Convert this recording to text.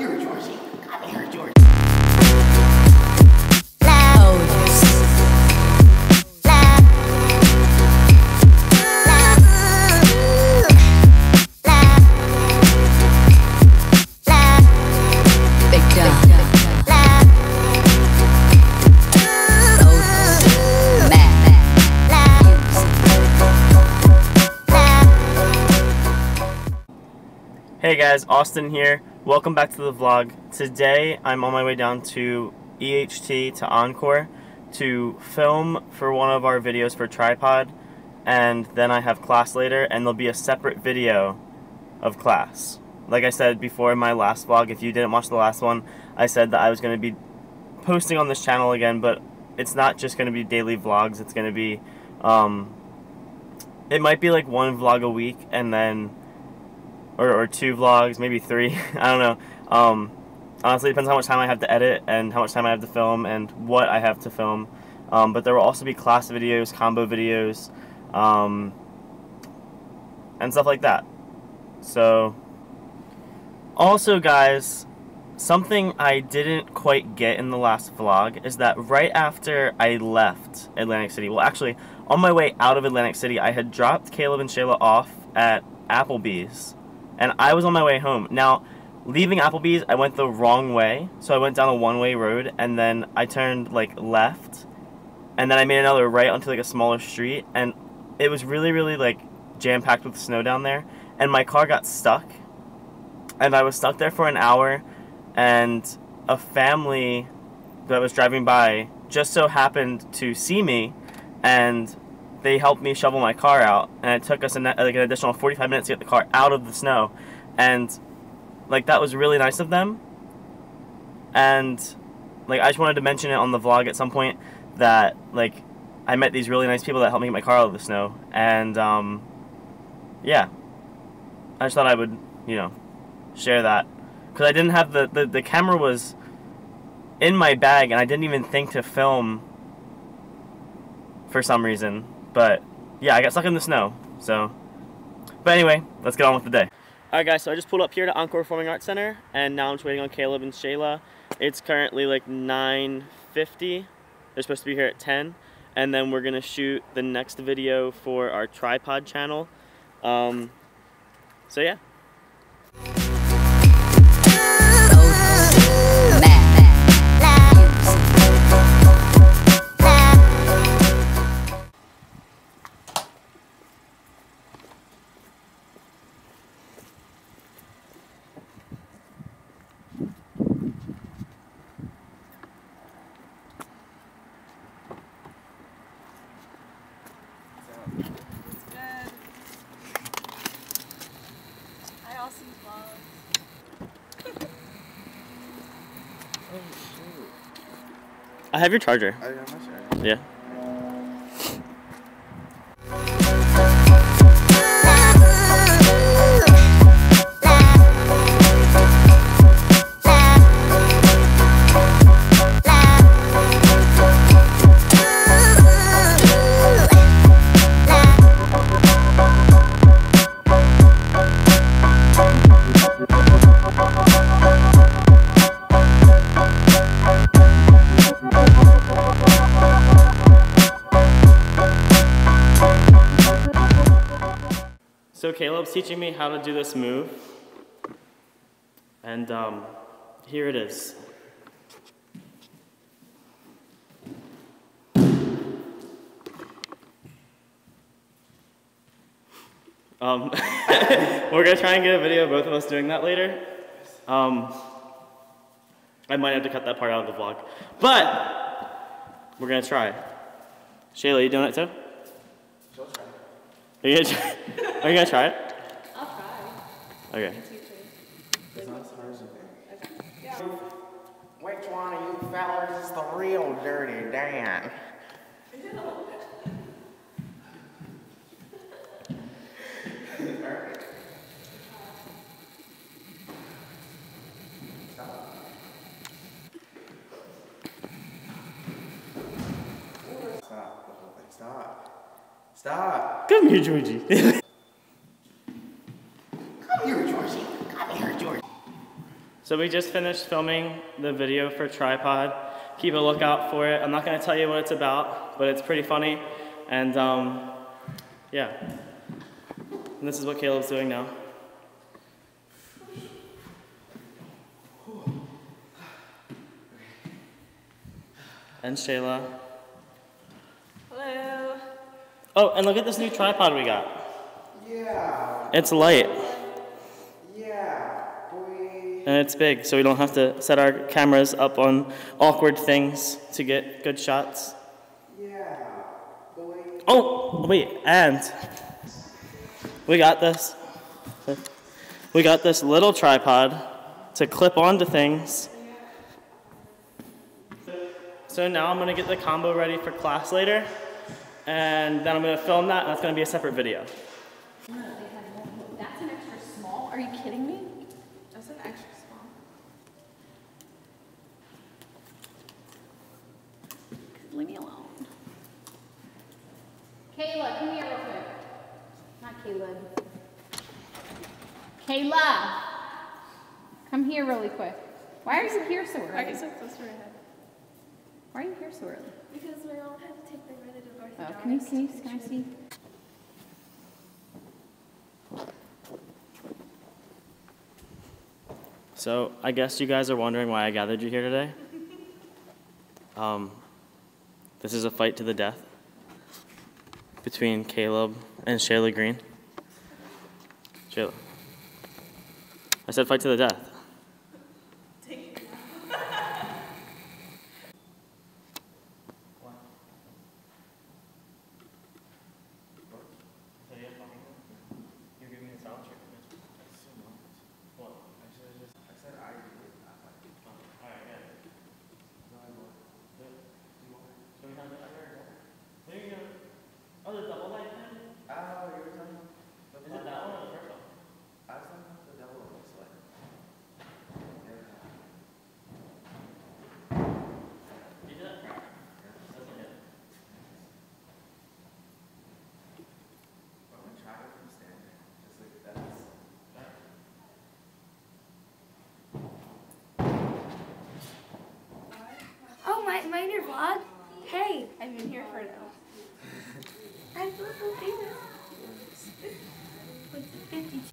here, Georgie. Come here, Georgie. Hey guys, Austin here. Welcome back to the vlog. Today I'm on my way down to EHT to Encore to film for one of our videos for Tripod and then I have class later and there'll be a separate video of class. Like I said before in my last vlog, if you didn't watch the last one, I said that I was going to be posting on this channel again, but it's not just going to be daily vlogs, it's going to be um, it might be like one vlog a week and then or, or two vlogs, maybe three. I don't know. Um, honestly, it depends how much time I have to edit and how much time I have to film and what I have to film. Um, but there will also be class videos, combo videos, um, and stuff like that. So, also, guys, something I didn't quite get in the last vlog is that right after I left Atlantic City, well, actually, on my way out of Atlantic City, I had dropped Caleb and Shayla off at Applebee's and I was on my way home. Now, leaving Applebee's, I went the wrong way, so I went down a one-way road, and then I turned like left, and then I made another right onto like a smaller street, and it was really, really like jam-packed with snow down there, and my car got stuck, and I was stuck there for an hour, and a family that was driving by just so happened to see me, and they helped me shovel my car out, and it took us an, like an additional 45 minutes to get the car out of the snow, and like that was really nice of them. And like I just wanted to mention it on the vlog at some point that like I met these really nice people that helped me get my car out of the snow, and um, yeah, I just thought I would you know share that because I didn't have the, the the camera was in my bag, and I didn't even think to film for some reason. But yeah, I got stuck in the snow. So, but anyway, let's get on with the day. All right, guys. So I just pulled up here to Encore Performing Arts Center, and now I'm just waiting on Caleb and Shayla. It's currently like 9:50. They're supposed to be here at 10, and then we're gonna shoot the next video for our tripod channel. Um, so yeah. I have your charger. I got my shirt. Yeah. So Caleb's teaching me how to do this move. And um, here it is. Um, we're gonna try and get a video of both of us doing that later. Um, I might have to cut that part out of the vlog, but we're gonna try. Shayla, you doing it too? Are you gonna try, are you gonna try it? I'll try. Okay. It's not as hard as you think. Which one of you fellas is the real dirty Dan? Stop the whole thing. Stop. Stop. Come here, Georgie. Come here, Georgie. Come here, Georgie. So we just finished filming the video for Tripod. Keep a lookout for it. I'm not gonna tell you what it's about, but it's pretty funny. And um, yeah. And this is what Caleb's doing now. And Shayla. Oh, and look at this new tripod we got. Yeah, It's light yeah, boy. and it's big, so we don't have to set our cameras up on awkward things to get good shots. Yeah, boy. Oh, wait, and we got this. We got this little tripod to clip onto things. So now I'm gonna get the combo ready for class later, and then I'm gonna film that, and that's gonna be a separate video. That's an extra small? Are you kidding me? That's an extra small. Leave me alone. Kayla, come here real quick. Not Caleb. Kayla! Come here really quick. Why are you here so Why are early? you so close to her head? Why are you here so early? Because my mom had to take the relative Oh, can you see? Can I see? So I guess you guys are wondering why I gathered you here today. Um, this is a fight to the death between Caleb and Shayla Green. Shayla. I said fight to the death. Oh, the double light pen? Oh, you were talking about Is it that one or the first one? I was talking about the double looks like. You did that? That's okay. I'm gonna try it from standing, just like that's. My, my in your vlog? Hey, I've been here for now. I love the famous. Like 50